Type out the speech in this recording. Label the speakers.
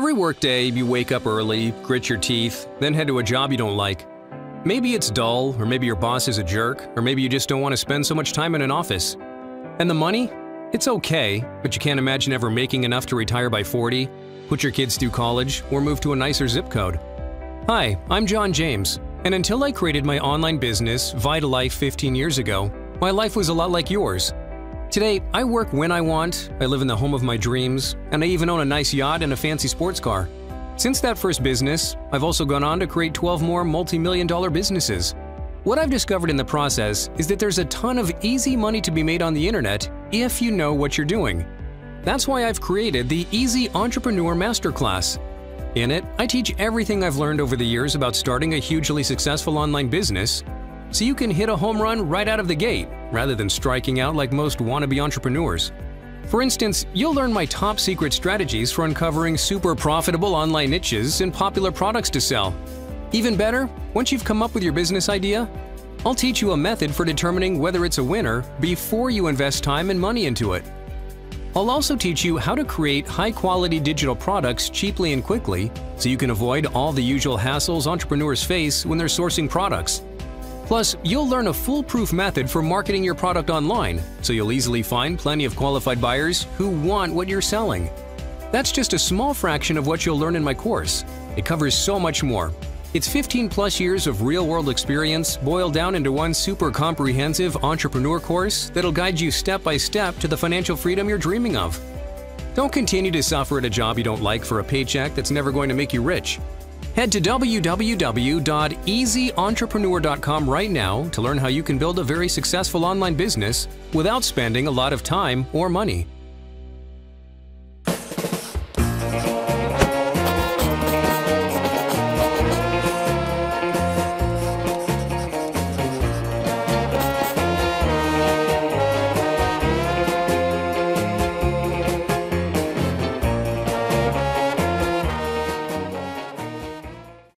Speaker 1: Every workday, you wake up early, grit your teeth, then head to a job you don't like. Maybe it's dull, or maybe your boss is a jerk, or maybe you just don't want to spend so much time in an office. And the money? It's okay, but you can't imagine ever making enough to retire by 40, put your kids through college, or move to a nicer zip code. Hi, I'm John James, and until I created my online business, Vitalife, 15 years ago, my life was a lot like yours. Today, I work when I want, I live in the home of my dreams, and I even own a nice yacht and a fancy sports car. Since that first business, I've also gone on to create 12 more multi-million dollar businesses. What I've discovered in the process is that there's a ton of easy money to be made on the internet if you know what you're doing. That's why I've created the EZ Entrepreneur Masterclass. In it, I teach everything I've learned over the years about starting a hugely successful online business so you can hit a home run right out of the gate rather than striking out like most wannabe entrepreneurs. For instance, you'll learn my top secret strategies for uncovering super profitable online niches and popular products to sell. Even better, once you've come up with your business idea, I'll teach you a method for determining whether it's a winner before you invest time and money into it. I'll also teach you how to create high-quality digital products cheaply and quickly so you can avoid all the usual hassles entrepreneurs face when they're sourcing products. Plus, you'll learn a foolproof method for marketing your product online, so you'll easily find plenty of qualified buyers who want what you're selling. That's just a small fraction of what you'll learn in my course. It covers so much more. It's 15 plus years of real world experience boiled down into one super comprehensive entrepreneur course that'll guide you step by step to the financial freedom you're dreaming of. Don't continue to suffer at a job you don't like for a paycheck that's never going to make you rich. Head to www.easyentrepreneur.com right now to learn how you can build a very successful online business without spending a lot of time or money.